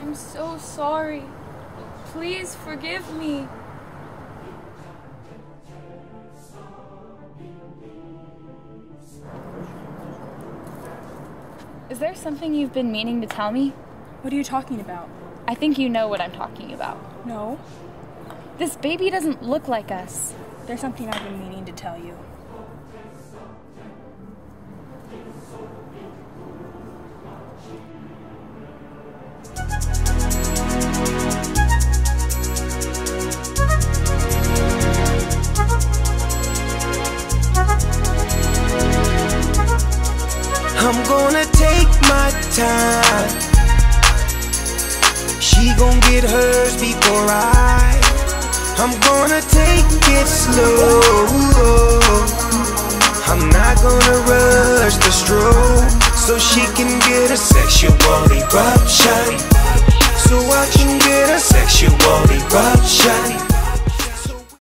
I'm so sorry. Please forgive me. Is there something you've been meaning to tell me? What are you talking about? I think you know what I'm talking about. No. This baby doesn't look like us. There's something I've been meaning to tell you. I'm gonna take my time. She gon' get hers before I. I'm gonna take it slow. I'm not gonna rush the stroke so she can get a sexual